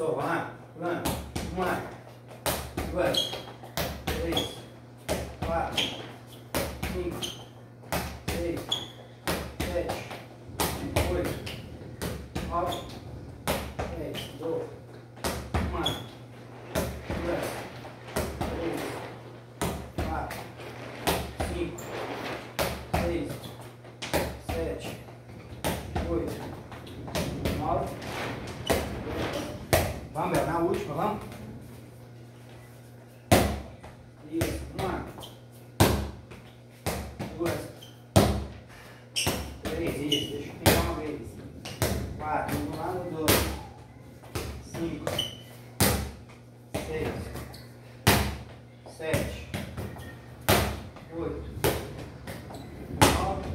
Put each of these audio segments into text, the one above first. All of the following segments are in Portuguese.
Solta lá. Lá. Uma. Duas. Três. Quatro. Cinco. Seis. Sete. Oito. Nove. Dez. Doze. Uma. Duas. Três. Quatro. Cinco. Seis. Sete. Oito. Nove. Vamos, Bel, na última, vamos? Isso, uma. Duas. Três, isso, deixa eu pintar uma vez. Quatro, vamos lá no dois. Cinco. Seis. Sete. Oito. Nove.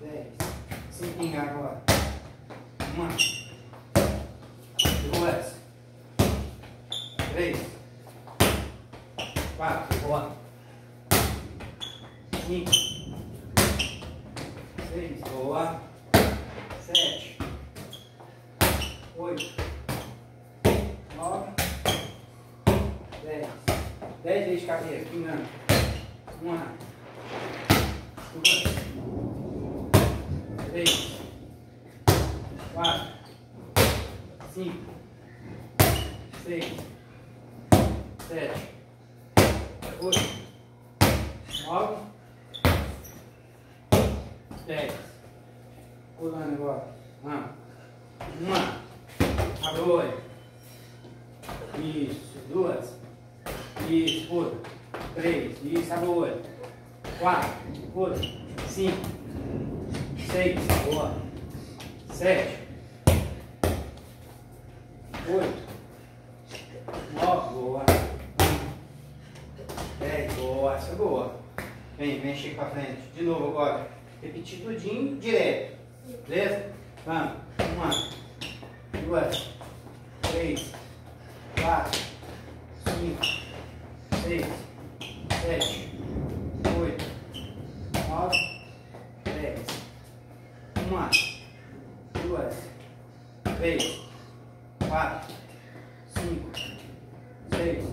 Dez. Sem pingar agora. Uma. Duas. Três. Quatro. Boa. Cinco. Seis. Boa. Sete. Oito. Nove. Dez. Dez vezes cadeira, pingando. Uma. Duas. Três. Quatro. Cinco. Seis. Sete. Oito. Nove. Dez. Pulando agora. Uma. O olho. Isso. Duas. Isso. Pula. Três. Isso. Abre o olho. Quatro. Pula. Cinco. Seis. Boa. Sete. Oito. Nove. Boa. Dez. Boa. Essa é boa. Vem, vem, chega pra frente. De novo agora. Repetir tudinho direto. Beleza? Vamos. Uma. Duas. Três. Quatro. Cinco. Seis. Sete. Oito. Nove. Dez. Uma. Duas. Três. Quatro. Cinco. Seis.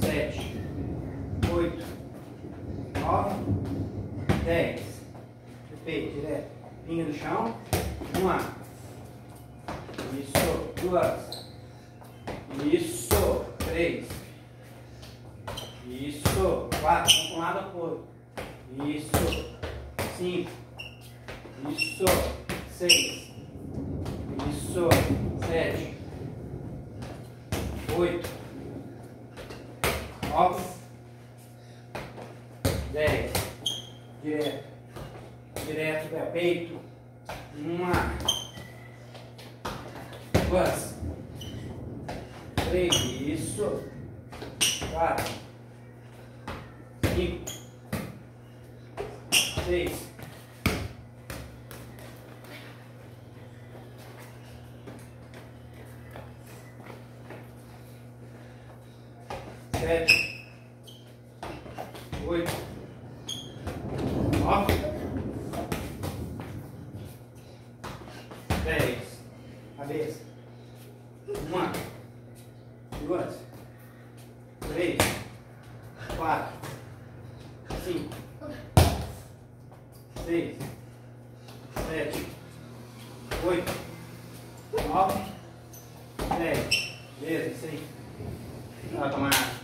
Sete. Oito. Nove. Dez. Perfeito, direto. Pinga no chão. Uma. Isso. Duas. Isso. Três. Isso. Quatro. Vamos um lado outro. Isso. Cinco. Isso. Seis. Isso. Sete. Oito. Nove. Dez. Direto. Direto, pé, peito. Uma. Duas. Três. Isso. Quatro. Cinco. Seis. Sete. Oito. Nove. Dez. Cabeça. Uma. Duas. Três. Quatro. Cinco. Seis. Sete. Oito. Nove. Dez. Beleza, isso aí. Vai tomar.